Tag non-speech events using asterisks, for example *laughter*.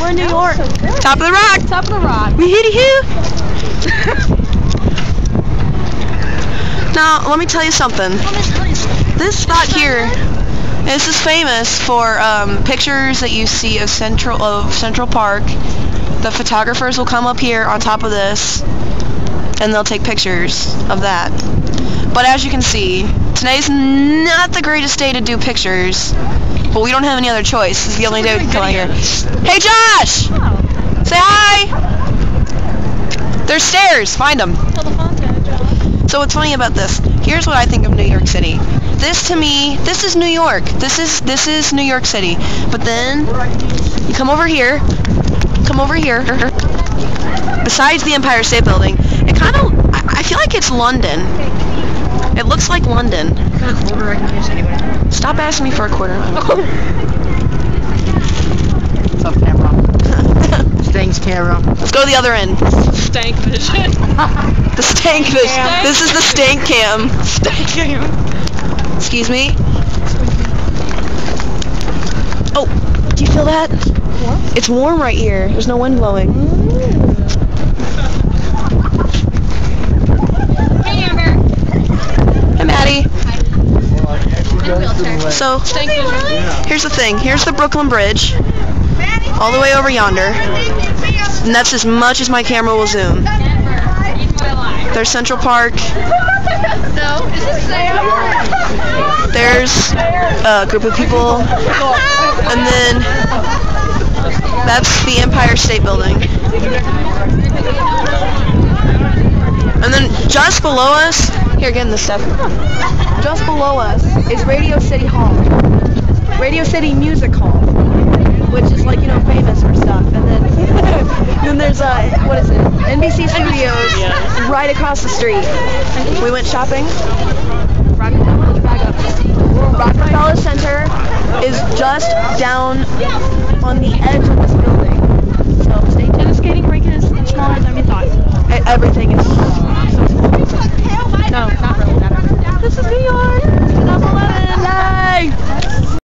We're in New York. Top of the rock. Top of the rock. We hit *laughs* you. now, let me tell you something. This spot here, this is famous for um, pictures that you see of Central of Central Park. The photographers will come up here on top of this, and they'll take pictures of that. But as you can see, today's not the greatest day to do pictures. But we don't have any other choice. This is the only day we can come out here. Hey, Josh! Say hi! There's stairs. Find them. So what's funny about this? Here's what I think of New York City. This to me, this is New York. This is this is New York City. But then you come over here, come over here. Besides the Empire State Building, it kind of I I feel like it's London. It looks like London. Stop asking me for a quarter. *laughs* What's up, camera? *laughs* Thanks, camera. Let's go to the other end. Stank vision. *laughs* The stank fish. Cam. This is the stank cam. Stank cam. Excuse me. Oh, do you feel that? It's warm right here. There's no wind blowing. Hey, So, here's the thing. Here's the Brooklyn Bridge. All the way over yonder. And that's as much as my camera will zoom. There's Central Park. There's a group of people. And then that's the Empire State Building. And then just below us, here again the stuff. Just below us is Radio City Hall. Radio City Music Hall. Which is like, you know, famous for stuff. And then *laughs* then there's uh what is it? NBC Studios right across the street. We went shopping. Rockefeller Center is just down on the edge of this building.